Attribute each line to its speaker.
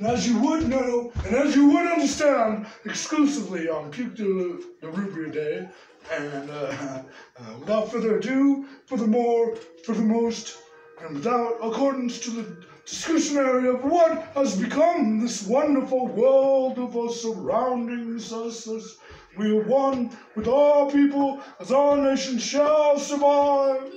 Speaker 1: And as you would know, and as you would understand, exclusively on Puke de, the Root Day. And uh, uh, without further ado, for the more, for the most, and without accordance to the discussionary of what has become this wonderful world of us surrounding us as we are one with all people, as our nation shall survive.